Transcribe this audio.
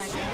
like